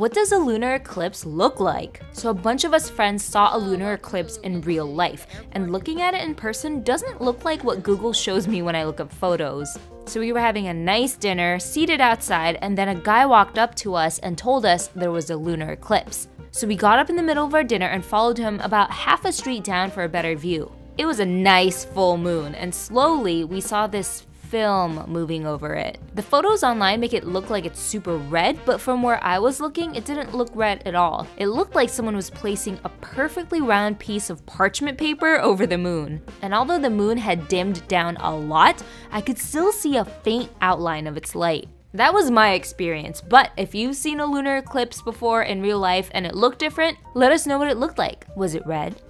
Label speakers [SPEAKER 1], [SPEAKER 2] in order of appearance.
[SPEAKER 1] What does a lunar eclipse look like? So a bunch of us friends saw a lunar eclipse in real life, and looking at it in person doesn't look like what Google shows me when I look up photos. So we were having a nice dinner, seated outside, and then a guy walked up to us and told us there was a lunar eclipse. So we got up in the middle of our dinner and followed him about half a street down for a better view. It was a nice full moon, and slowly we saw this film moving over it. The photos online make it look like it's super red, but from where I was looking, it didn't look red at all. It looked like someone was placing a perfectly round piece of parchment paper over the moon. And although the moon had dimmed down a lot, I could still see a faint outline of its light. That was my experience, but if you've seen a lunar eclipse before in real life and it looked different, let us know what it looked like. Was it red?